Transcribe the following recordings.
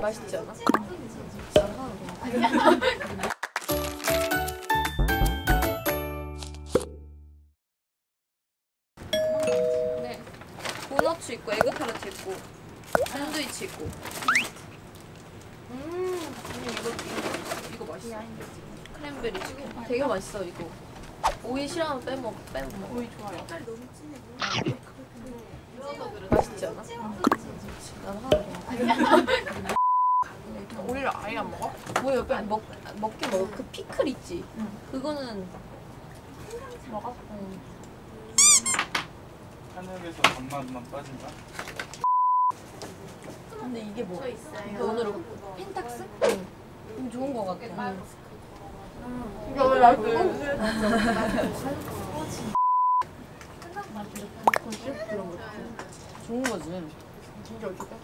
맛있지 않아? 네. 도너츠 있고 에그타르트 있고 샌드위치 있고. 음, 이거 이거, 이거 맛있어. 크랜베리 치고 되게 맛있어 이거. 오이 싫어하면 빼먹 빼먹. 오이 좋아요. 맛 있지 않아? 난 하나 더. 오히려 아예 안 먹어? 뭐 옆에 먹 먹긴 먹어. 그 피클 있지. 응. 그거는 먹어? 응. 한약에서 단맛만 빠진다. 근데 이게 뭐? 이거 오늘 펜탁스? 응. 좀 좋은 거 같아. 이거 왜 맛있어? 좋은 거지. 진짜 어떻게?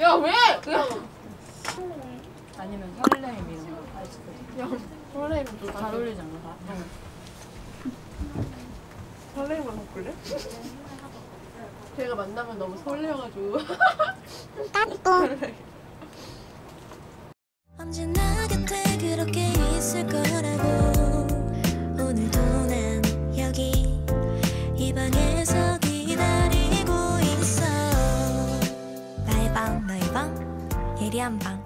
야 왜? 아니면 설레임 이런 거 야, 설레임도 잘 어울리지 않아? 설레임만 먹을래? 제가 만나면 너무 설레어가지고. 언제 亮吧